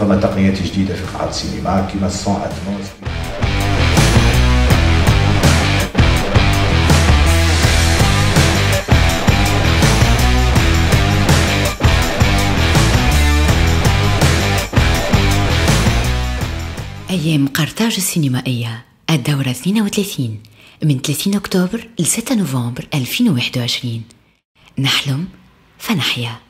تقنيات جديدة في قاعه السينما كيما السون اتموس أيام قرطاج السينمائية الدورة 32 من 30 أكتوبر ل 6 نوفمبر 2021 نحلم فنحيا.